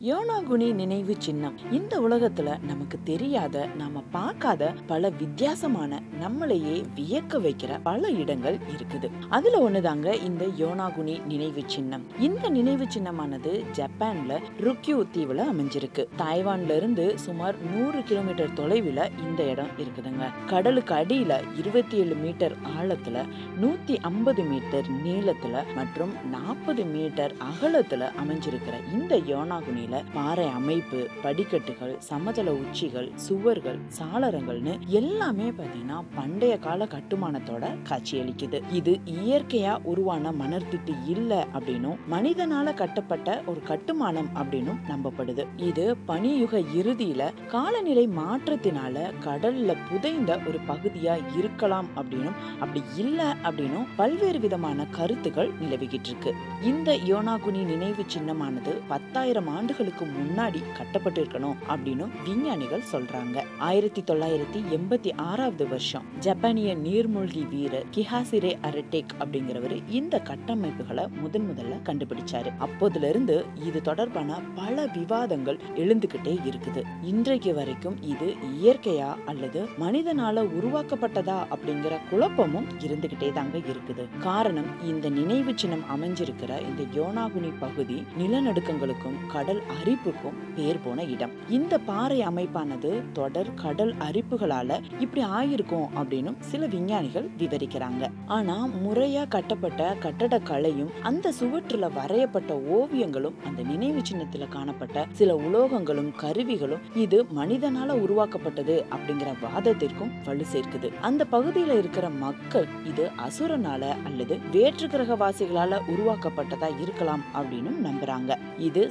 Yonaguni நினைவு சின்னம். இந்த உலகத்துல நமக்கு தெரியாத நாம பார்க்காத பல வித்தியாசமான நம்மளையே வியக்க வைக்கிற பல இடங்கள் இருக்குது. அதுல ஒண்ணுதாங்க இந்த யோனாகுனி நினைவு சின்னம். இந்த நினைவு சின்னமானது ஜப்பான்ல ருக்யூ தீவுல அமைஞ்சிருக்கு. தாய்வான்ல இருந்து சுமார் நூறு கிலோமீட்டர் தொலைவில் இந்த இடம் இருக்குதுங்க. கடலுக்கு அடியில இருபத்தி ஏழு மீட்டர் ஆழத்துல நூத்தி ஐம்பது மீட்டர் நீளத்துல மற்றும் நாற்பது மீட்டர் அகலத்துல அமைஞ்சிருக்கிற இந்த யோனாகுனி பாறையில பாறை அமைப்பு படிக்கட்டுகள் சமதள உச்சிகள் சுவர்கள் சாளரங்கள்னு எல்லாமே பாத்தீங்கன்னா பண்டைய கால கட்டுமானத்தோட காட்சியளிக்குது. இது இயற்கையா உருவான மணற்திட்டு இல்ல அப்படின்னும் மனிதனால கட்டப்பட்ட ஒரு கட்டுமானம் அப்படின்னும் நம்பப்படுது. இது பனியுக இறுதியில காலநிலை மாற்றத்தினால கடல்ல புதைந்த ஒரு பகுதியா இருக்கலாம் அப்படின்னும் அப்படி இல்ல அப்படின்னும் பல்வேறு விதமான கருத்துக்கள் நிலவிக்கிட்டு இருக்கு இந்த யோனாகுனி நினைவு சின்னமானது பத்தாயிரம் ஆண்டு ஆண்டுகளுக்கு முன்னாடி கட்டப்பட்டிருக்கணும் அப்படின்னு விஞ்ஞானிகள் சொல்றாங்க. ஆயிரத்தி தொள்ளாயிரத்தி எண்பத்தி ஆறாவது வருஷம் ஜப்பானிய நீர்மூழ்கி வீரர் கிஹாசிரே அரட்டேக் அப்படிங்கிறவர் இந்த கட்டமைப்புகளை முதன் முதல்ல கண்டுபிடிச்சாரு. அப்போதுல இருந்து இது தொடர்பான பல விவாதங்கள் எழுந்துகிட்டே இருக்குது. இன்றைக்கு வரைக்கும் இது இயற்கையா அல்லது மனிதனால உருவாக்கப்பட்டதா அப்படிங்கிற குழப்பமும் இருந்துகிட்டே தாங்க இருக்குது. காரணம் இந்த நினைவு சின்னம் அமைஞ்சிருக்கிற இந்த யோனாகுனி பகுதி நிலநடுக்கங்களுக்கும் கடல் அரிப்புக்கும் பேர் போன இடம். இந்த பாறை அமைப்பானது தொடர் கடல் அரிப்புகளால இப்படி ஆயிருக்கும் அப்படின்னு சில விஞ்ஞானிகள் விவரிக்கிறாங்க. ஆனா முறையா கட்டப்பட்ட கட்டடக்கலையும் அந்த சுவற்றுல வரையப்பட்ட ஓவியங்களும் அந்த நினைவு சின்னத்துல காணப்பட்ட சில உலோகங்களும் கருவிகளும் இது மனிதனால உருவாக்கப்பட்டது அப்படிங்கிற வாதத்திற்கும் வலு சேர்க்குது. அந்த பகுதியில இருக்கிற மக்கள் இது அசுரனால அல்லது வேற்று கிரகவாசிகளால உருவாக்கப்பட்டதா இருக்கலாம் அப்படின்னு நம்புறாங்க. இது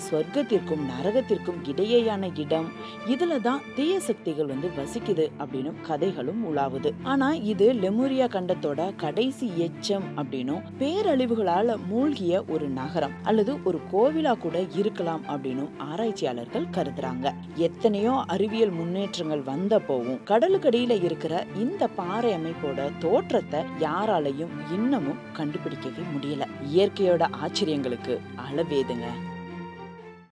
சொர்க்கத்திற்கும் நரகத்திற்கும் இடையேயான இடம். இதுல தான் தீய சக்திகள் வந்து வசிக்குது அப்படின்னு கதைகளும் உலாவுது. ஆனா இது லெமுரியா கண்டத்தோட கடைசி எச்சம் அப்படின்னும் பேரழிவுகளால மூழ்கிய ஒரு நகரம் அல்லது ஒரு கோவிலா கூட இருக்கலாம் அப்படின்னும் ஆராய்ச்சியாளர்கள் கருதுறாங்க. எத்தனையோ அறிவியல் முன்னேற்றங்கள் வந்தப்போவும் கடலுக்கடியில இருக்கிற இந்த பாறை அமைப்போட தோற்றத்தை யாராலையும் இன்னமும் கண்டுபிடிக்கவே முடியல. இயற்கையோட ஆச்சரியங்களுக்கு அளவேதுங்க.